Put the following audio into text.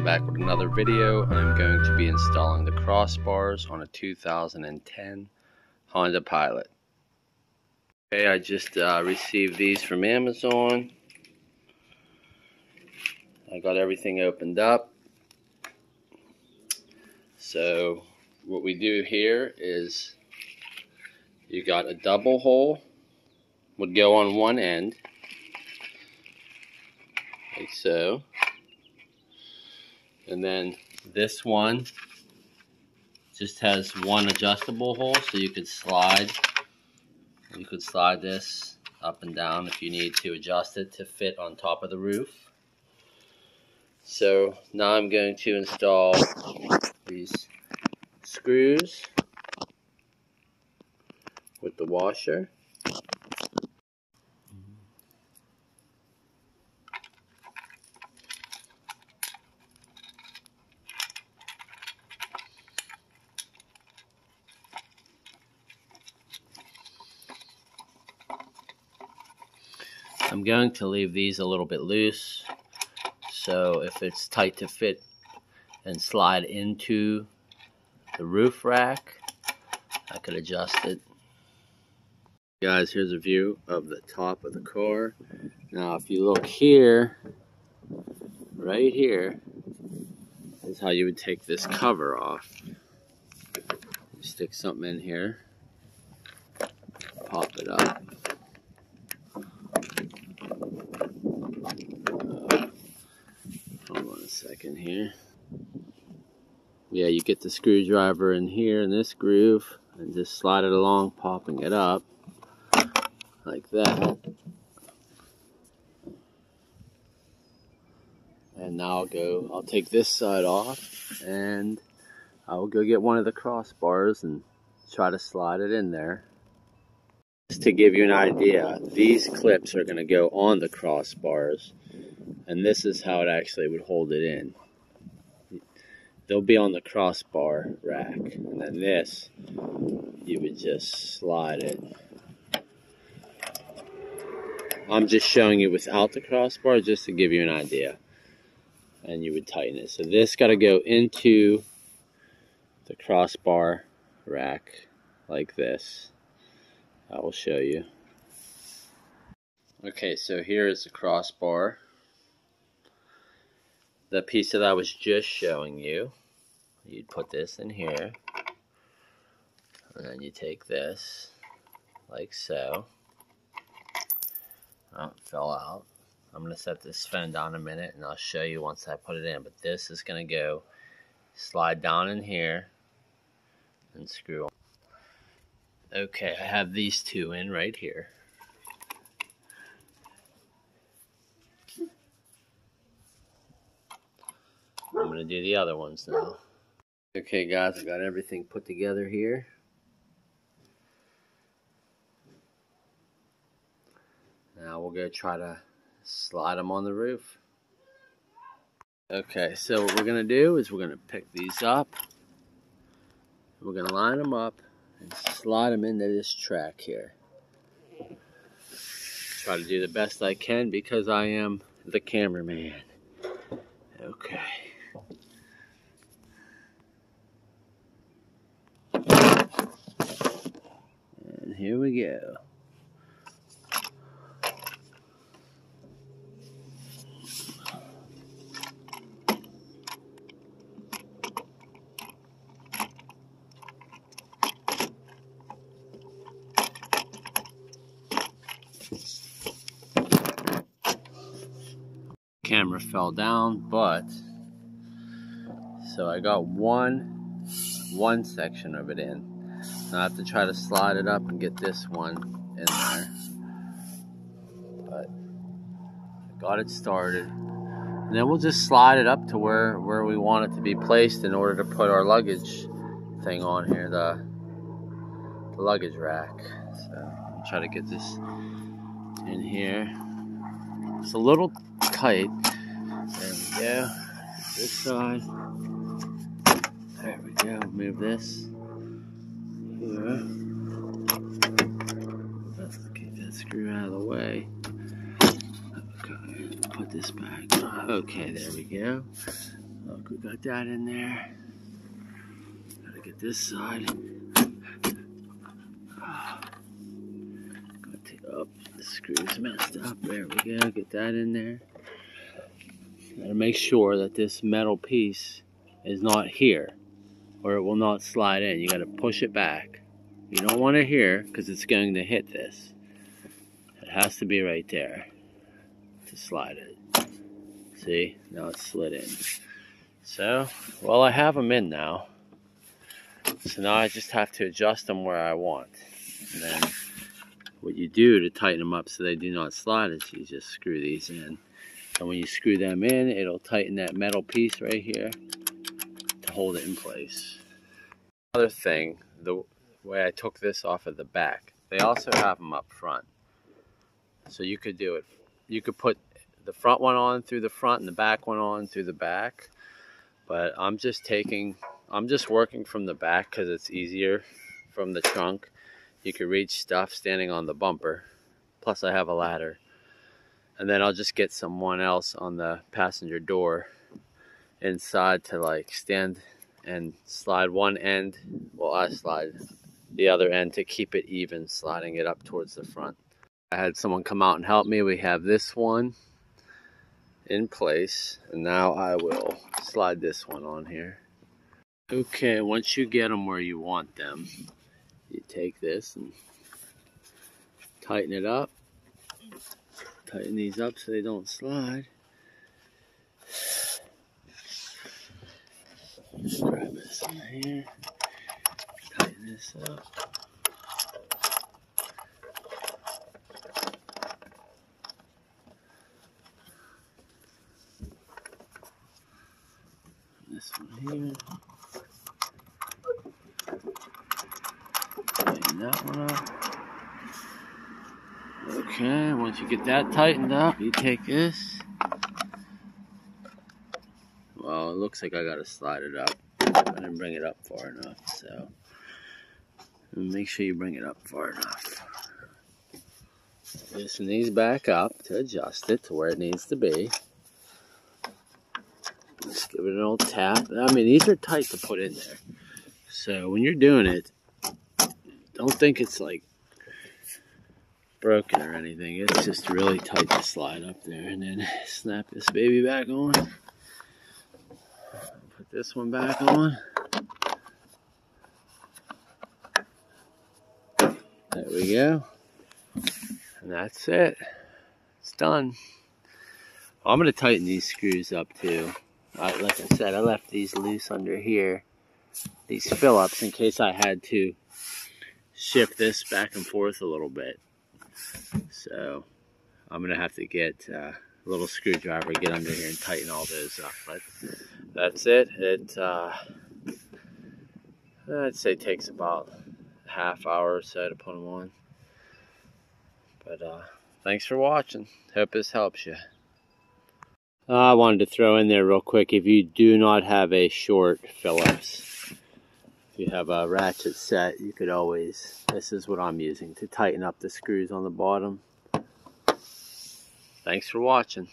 I'm back with another video. I'm going to be installing the crossbars on a 2010 Honda Pilot. Okay, I just uh, received these from Amazon. I got everything opened up. So what we do here is you got a double hole would go on one end like so and then this one just has one adjustable hole so you could slide. You could slide this up and down if you need to adjust it to fit on top of the roof. So now I'm going to install these screws with the washer I'm going to leave these a little bit loose. So if it's tight to fit and slide into the roof rack. I could adjust it. Guys here's a view of the top of the car. Now if you look here right here is how you would take this cover off. Stick something in here. Pop it up second here. Yeah, you get the screwdriver in here in this groove and just slide it along, popping it up like that. And now I'll go, I'll take this side off and I'll go get one of the crossbars and try to slide it in there. Just to give you an idea, these clips are going to go on the crossbars and this is how it actually would hold it in. They'll be on the crossbar rack, and then this, you would just slide it. I'm just showing you without the crossbar just to give you an idea. And you would tighten it. So this got to go into the crossbar rack like this. I will show you. Okay, so here is the crossbar the piece that I was just showing you, you'd put this in here, and then you take this, like so. Oh, fell out. I'm going to set this fan down a minute, and I'll show you once I put it in. But this is going to go slide down in here and screw on. Okay, I have these two in right here. I'm going to do the other ones now. Okay guys, I got everything put together here. Now we'll go try to slide them on the roof. Okay, so what we're going to do is we're going to pick these up. We're going to line them up and slide them into this track here. Try to do the best I can because I am the cameraman. Okay. Here we go. camera fell down but so I got one one section of it in I have to try to slide it up and get this one in there. But I got it started. And then we'll just slide it up to where, where we want it to be placed in order to put our luggage thing on here, the, the luggage rack. So I'll try to get this in here. It's a little tight. There we go. This side. There we go. Move this here. Let's get that screw out of the way. Okay, put this back. Okay, there we go. Look, we got that in there. Gotta get this side. Got to, oh, the screw's messed up. There we go. Get that in there. Gotta make sure that this metal piece is not here or it will not slide in. You gotta push it back. You don't want it here because it's going to hit this. It has to be right there to slide it. See, now it's slid in. So, well, I have them in now. So now I just have to adjust them where I want. And then what you do to tighten them up so they do not slide is you just screw these in. And when you screw them in, it'll tighten that metal piece right here to hold it in place. Another thing, the way I took this off of the back, they also have them up front. So you could do it, you could put the front one on through the front and the back one on through the back. But I'm just taking, I'm just working from the back because it's easier from the trunk. You can reach stuff standing on the bumper. Plus I have a ladder. And then I'll just get someone else on the passenger door inside to like stand and slide one end. Well, I slide the other end to keep it even, sliding it up towards the front. I had someone come out and help me. We have this one in place and now I will slide this one on here. Okay, once you get them where you want them, you take this and tighten it up tighten these up so they don't slide. Just here, tighten this up. This one here. Tighten that one up. Okay, once you get that tightened up, you take this. Well, it looks like I gotta slide it up. I didn't bring it up far enough, so make sure you bring it up far enough. Loosen these back up to adjust it to where it needs to be. Just give it an old tap. I mean, these are tight to put in there. So when you're doing it, don't think it's like broken or anything. It's just really tight to slide up there and then snap this baby back on. This one back on. There we go. And that's it. It's done. I'm going to tighten these screws up too. Like I said, I left these loose under here. These Phillips in case I had to shift this back and forth a little bit. So I'm gonna have to get uh, a little screwdriver, get under here and tighten all those up. But that's it. It uh, I'd say takes about half hour or so to put them on. But uh, thanks for watching. Hope this helps you. I wanted to throw in there real quick, if you do not have a short Phillips, if you have a ratchet set, you could always, this is what I'm using to tighten up the screws on the bottom. Thanks for watching.